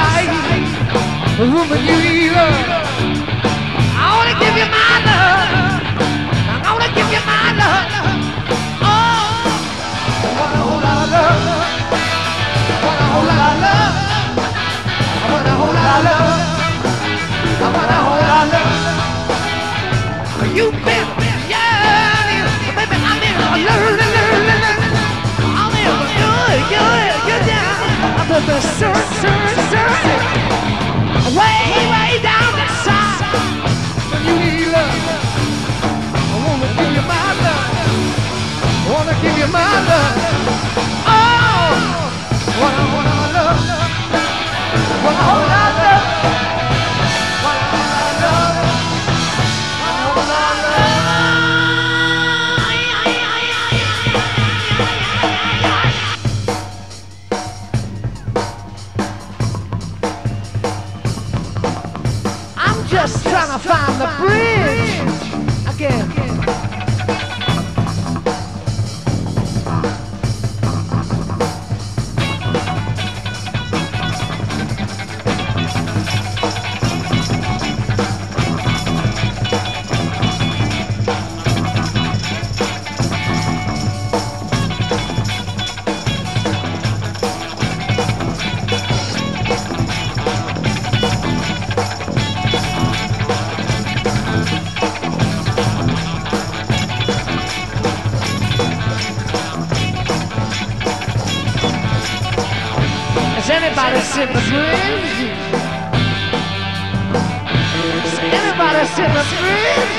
down inside, woman, you need. I wanna give you my love. I wanna give you my love. Oh, I want a whole lot of love. I want a whole lot of love. I want a whole lot of love. I want a whole lot of love. You been, yeah, baby, I'm in a learning, learning, learning. In a good, good, good down. I'm in the search, search, search. Way, way find anybody seen the bridge? Anybody seen the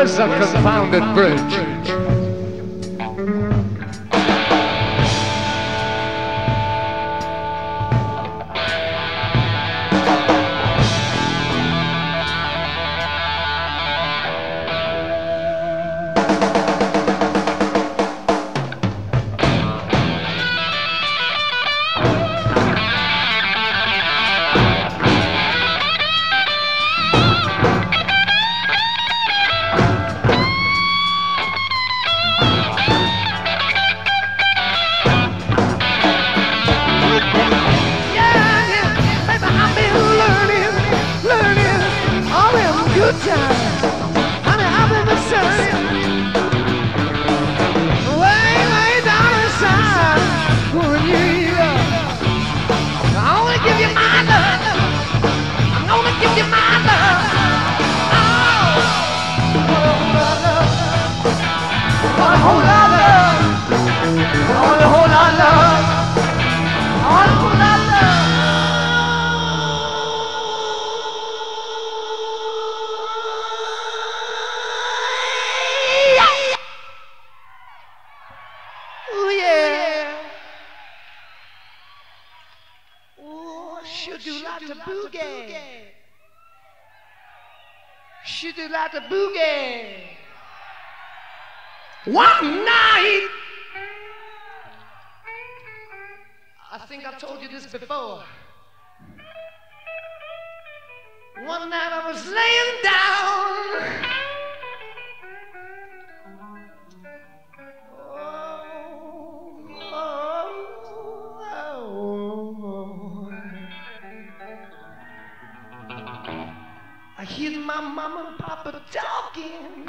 Where's the confounded bridge? Give you my love. Should do like the boogie. One night. I think I told you this before. One night I was laying down. My mama and papa talking.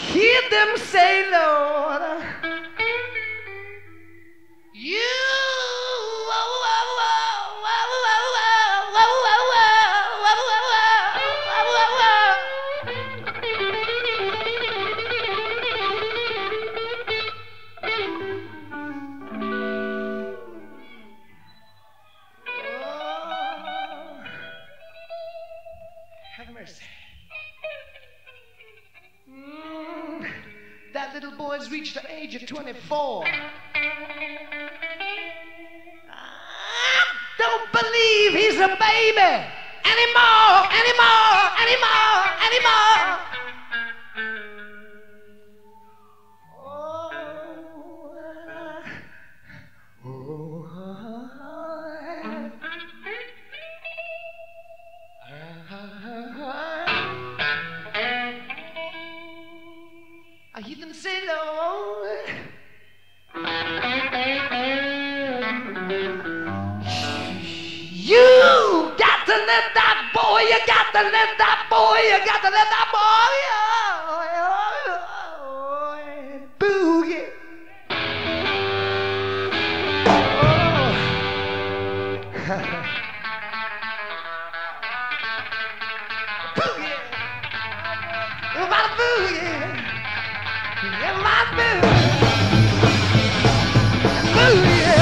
Hear them say, Lord, that little boy's reached the age of 24. I don't believe he's a baby anymore, anymore, anymore, anymore. Got to let that boy, you got to let that boy oh, oh, oh boogie. Oh. Boogie. Everybody boogie. Everybody boogie. Boogie.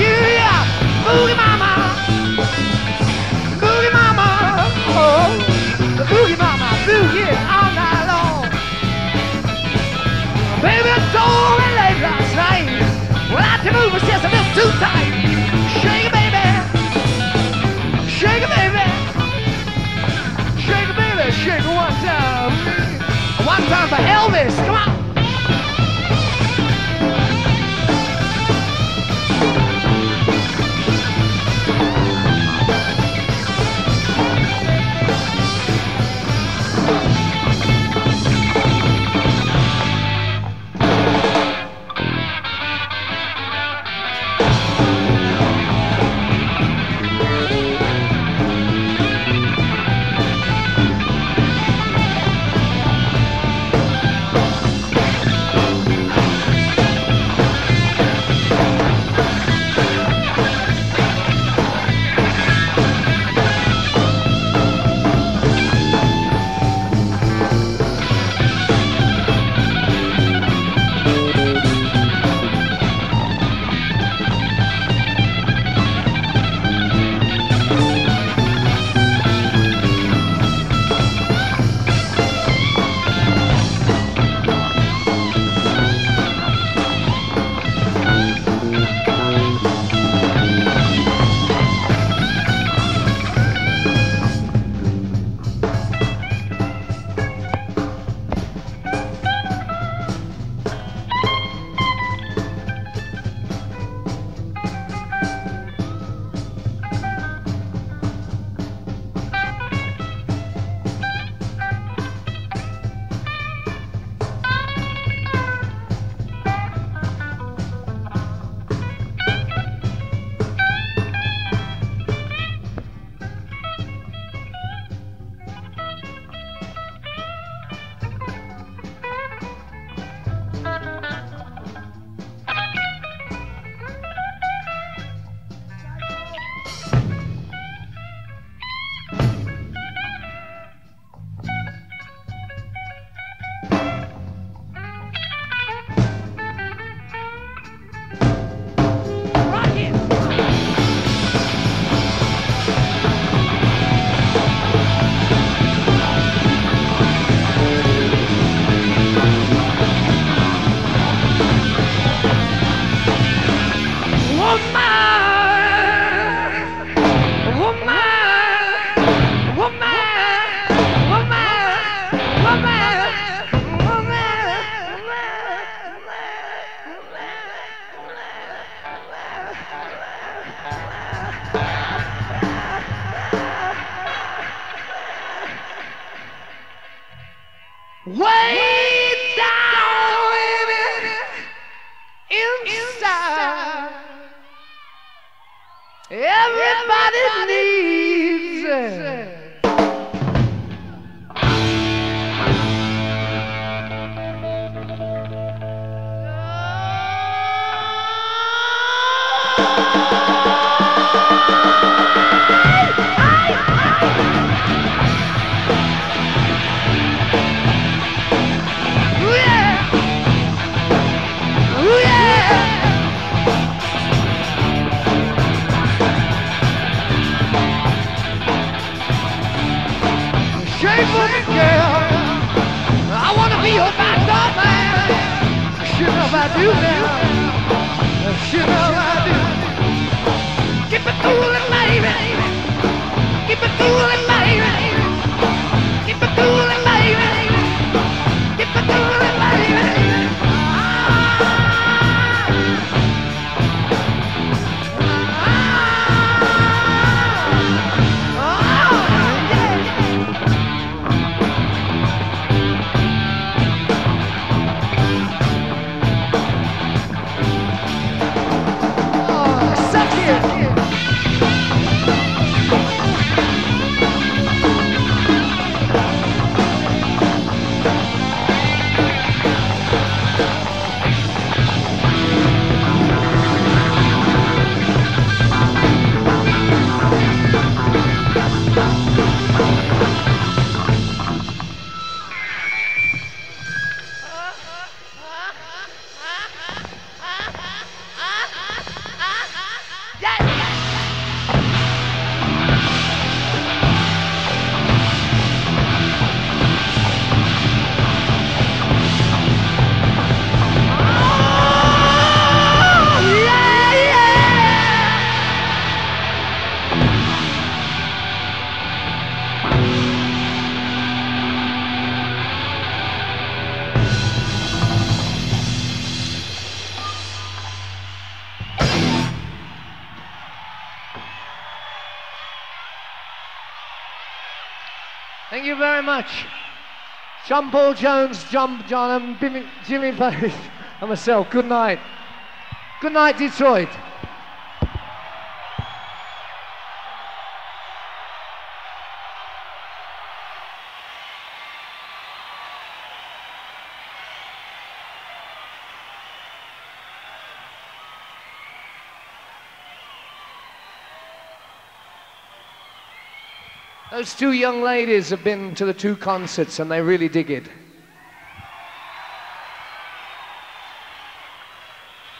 Yeah. Boogie Sure enough Thank you very much. John Paul Jones, John John and Jimmy, Jimmy Page, and myself. Good night. Good night, Detroit. Those two young ladies have been to the two concerts and they really dig it.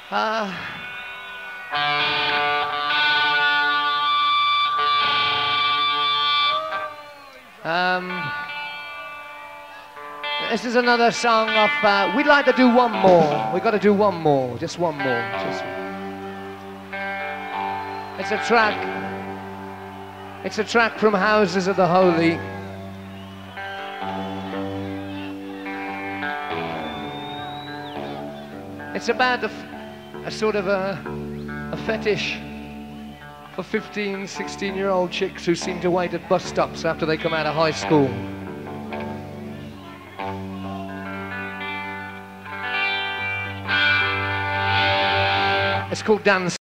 Uh, um, this is another song of. Uh, we'd like to do one more. We've got to do one more. Just one more. Just. It's a track. It's a track from Houses of the Holy. It's about a sort of a, a fetish for 15, 16 year old chicks who seem to wait at bus stops after they come out of high school. It's called Dance.